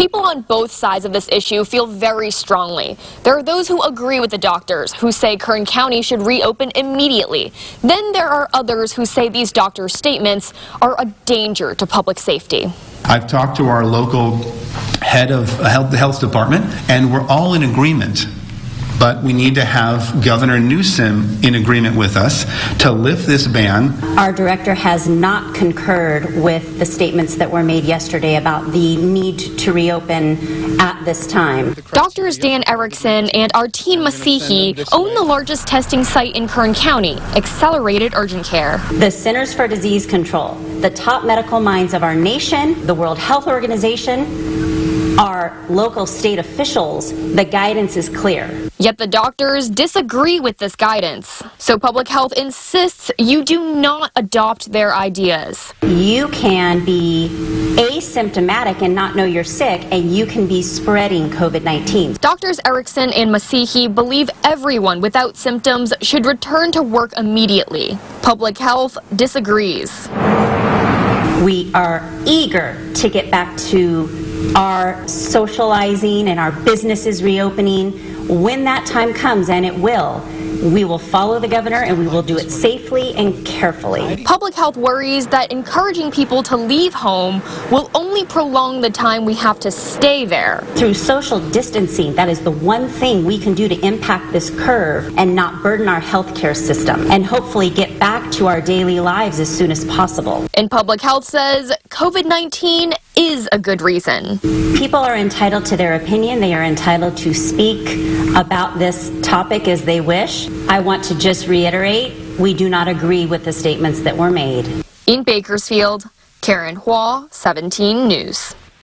People on both sides of this issue feel very strongly. There are those who agree with the doctors, who say Kern County should reopen immediately. Then there are others who say these doctors' statements are a danger to public safety. I've talked to our local head of the health department, and we're all in agreement. But we need to have Governor Newsom in agreement with us to lift this ban. Our director has not concurred with the statements that were made yesterday about the need to reopen at this time. Doctors Dan Erickson and Artin Massihi own the largest testing site in Kern County, Accelerated Urgent Care. The Centers for Disease Control, the top medical minds of our nation, the World Health Organization, our local state officials, the guidance is clear. Yet the doctors disagree with this guidance. So public health insists you do not adopt their ideas. You can be asymptomatic and not know you're sick, and you can be spreading COVID 19. Doctors Erickson and Massihi believe everyone without symptoms should return to work immediately. Public health disagrees. We are eager to get back to our socializing and our businesses reopening when that time comes, and it will. We will follow the governor and we will do it safely and carefully. Public health worries that encouraging people to leave home will only prolong the time we have to stay there. Through social distancing, that is the one thing we can do to impact this curve and not burden our healthcare system and hopefully get back to our daily lives as soon as possible. And public health says COVID 19 is a good reason. People are entitled to their opinion. They are entitled to speak about this topic as they wish. I want to just reiterate we do not agree with the statements that were made. In Bakersfield, Karen Hua, 17 News.